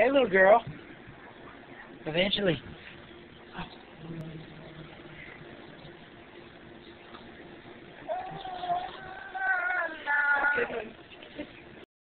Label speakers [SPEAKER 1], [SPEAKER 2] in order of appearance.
[SPEAKER 1] Hey, little girl. Eventually.